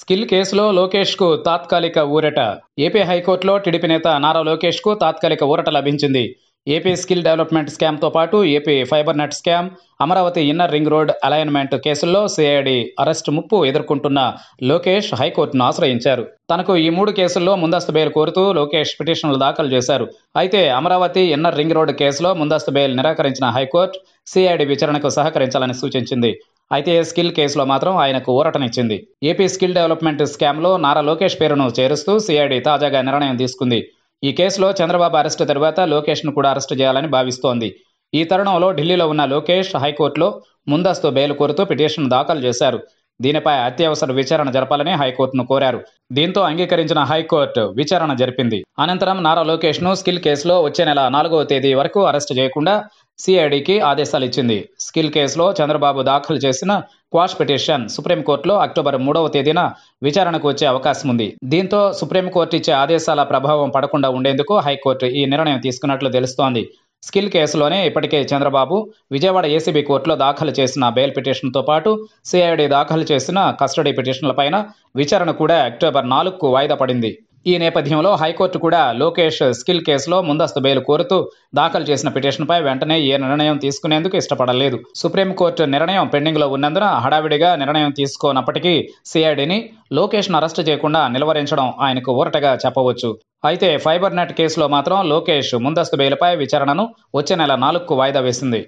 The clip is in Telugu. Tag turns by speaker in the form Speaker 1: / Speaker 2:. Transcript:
Speaker 1: స్కిల్ కేసులో లోకేష్కు తాత్కాలిక ఊరట. ఏపీ హైకోర్టులో టీడీపీ నేత నారా లోకేష్కు తాత్కాలిక ఊరట లభించింది. ఏపీ స్కిల్ డెవలప్మెంట్ స్కామ్తో పాటు AP fibre net scam Amaravati inner ring road alignment కేసుల్లో సిఐడి అరెస్టు ముప్పు ఎదుర్కొంటున్న లోకేష్ హైకోర్టును ఆశ్రయించారు. తనకు ఈ మూడు కేసుల్లో ముందస్తు బెయిల్ కోరుతూ లోకేష్ పిటిషన్లు దాఖలు చేశారు. అయితే అమరావతి ఇన్నర్ రింగ్ రోడ్ కేసులో ముందస్తు బెయిల్ నిరాకరించిన హైకోర్టు సిఐడి విచారణకు సహకరించాలని సూచించింది. అయితే స్కిల్ కేసులో మాత్రం ఆయనకు ఊరటనిచ్చింది. ఏపీ స్కిల్ డెవలప్మెంట్ స్కామ్లో నారా లోకేష్ పేరును చేరుస్తూ సిఐడి తాజాగా నిర్ణయం తీసుకుంది. ఈ కేసులో చంద్రబాబు అరెస్టు తర్వాత లోకేష్ను కూడా అరెస్టు చేయాలని భావిస్తోంది. ఈ తరుణంలో ఢిల్లీలో ఉన్న లోకేష్ హైకోర్టులో ముందస్తు బెయిల్ కోరుతూ పిటిషన్ దాఖలు చేశారు. దీనిపై అత్యవసర విచారణ జరపాలని హైకోర్టును కోరారు. దీంతో అంగీకరించిన హైకోర్టు విచారణ జరిపింది. అనంతరం నారా లోకేష్ను స్కిల్ కేసులో వచ్చే నెల నాలుగవ తేదీ వరకు అరెస్టు చేయకుండా సిఐడికి ఆదేశాలు ఇచ్చింది. స్కిల్ కేసులో చంద్రబాబు దాఖలు చేసిన క్వాష్ పిటిషన్ సుప్రీంకోర్టులో అక్టోబర్ మూడవ తేదీన విచారణకు వచ్చే అవకాశం ఉంది. దీంతో సుప్రీంకోర్టు ఇచ్చే ఆదేశాల ప్రభావం పడకుండా ఉండేందుకు హైకోర్టు ఈ నిర్ణయం తీసుకున్నట్లు తెలుస్తోంది. స్కిల్ కేసులోనే ఇప్పటికే చంద్రబాబు విజయవాడ ఏసీబీ కోర్టులో దాఖలు చేసిన బెయిల్ పిటిషన్తో పాటు సిఐడి దాఖలు చేసిన కస్టడీ పిటిషన్లపైన విచారణ కూడా అక్టోబర్ నాలుగుకు వాయిదా పడింది. ఈ నేపథ్యంలో హైకోర్టు కూడా లోకేష్ స్కిల్ కేసులో ముందస్తు బెయిల్ కోరుతూ దాఖలు చేసిన పిటిషన్పై వెంటనే ఏ నిర్ణయం తీసుకునేందుకు ఇష్టపడలేదు. సుప్రీంకోర్టు నిర్ణయం పెండింగ్లో ఉన్నందున హడావిడిగా నిర్ణయం తీసుకోనప్పటికీ సిఐడిని లోకేష్ను అరెస్టు చేయకుండా నిలువరించడం ఆయనకు ఊరటగా చెప్పవచ్చు. అయితే ఫైబర్ నెట్ కేసులో మాత్రం లోకేష్ ముందస్తు బెయిల్పై విచారణను వచ్చే నెల నాలుగుకు వాయిదా వేసింది.